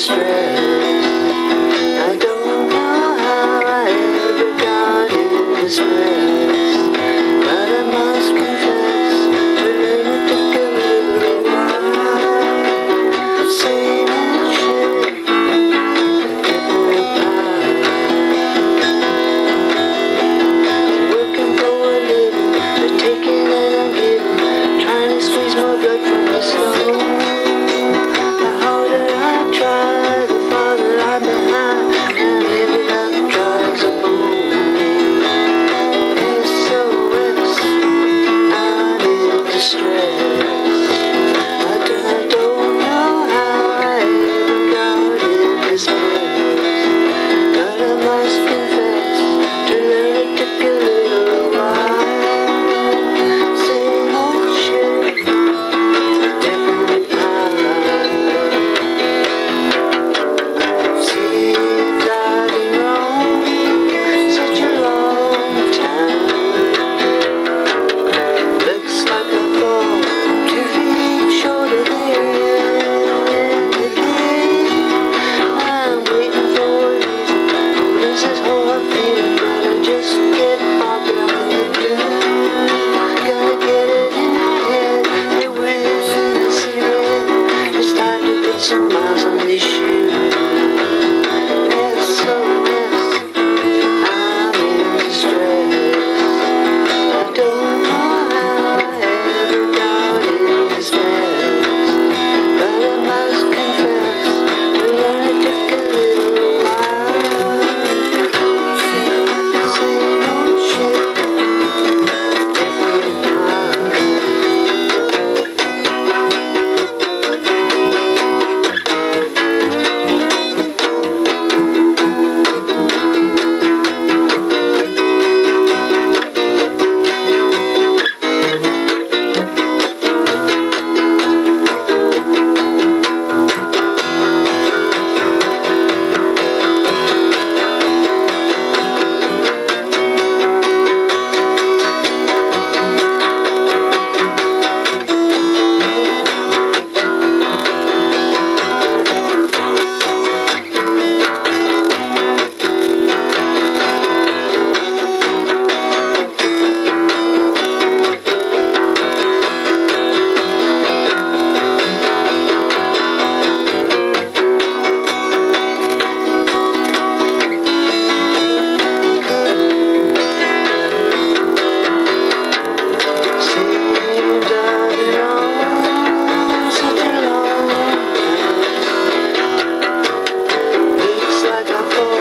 strength. Thank you. Don't go